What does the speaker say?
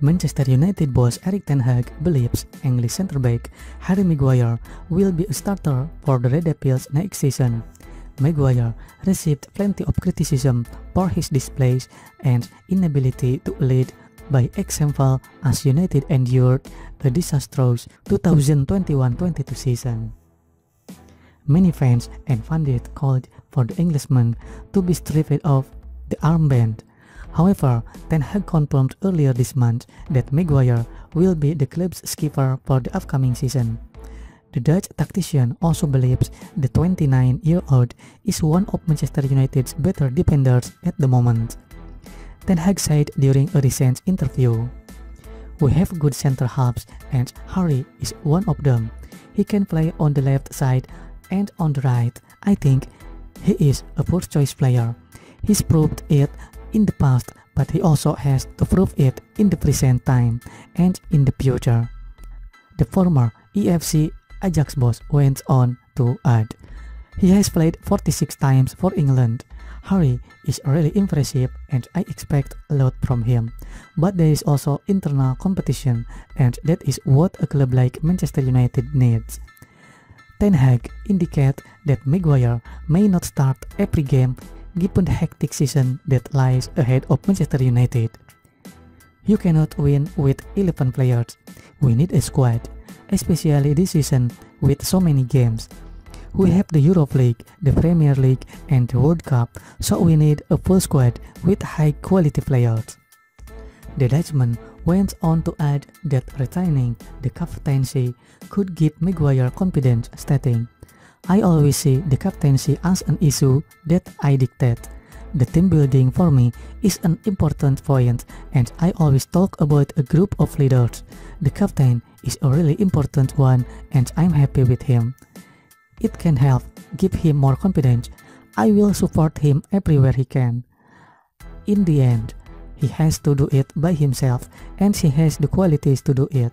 Manchester United boss Erik ten Hag believes English centre-back Harry Maguire will be a starter for the Red Devils next season. Maguire received plenty of criticism for his displays and inability to lead by example as United endured the disastrous 2021-22 season. Many fans and pundits called for the Englishman to be stripped of the armband However, Ten Hag confirmed earlier this month that Maguire will be the club's skipper for the upcoming season. The Dutch tactician also believes the 29-year-old is one of Manchester United's better defenders at the moment. Ten Hag said during a recent interview, We have good center halves and Harry is one of them. He can play on the left side and on the right. I think he is a first choice player. He's proved it in the past, but he also has to prove it in the present time and in the future. The former AFC Ajax boss went on to add, He has played 46 times for England. Harry is really impressive and I expect a lot from him. But there is also internal competition and that is what a club like Manchester United needs. Ten Hag indicate that Maguire may not start every game given the hectic season that lies ahead of Manchester United. You cannot win with 11 players. We need a squad, especially this season with so many games. We have the Europa League, the Premier League and the World Cup, so we need a full squad with high quality players. The Dutchman went on to add that retaining the captaincy could give Maguire confidence, stating, I always see the captaincy as an issue that I dictate. The team building for me is an important point and I always talk about a group of leaders. The captain is a really important one and I'm happy with him. It can help give him more confidence. I will support him everywhere he can. In the end, he has to do it by himself and he has the qualities to do it.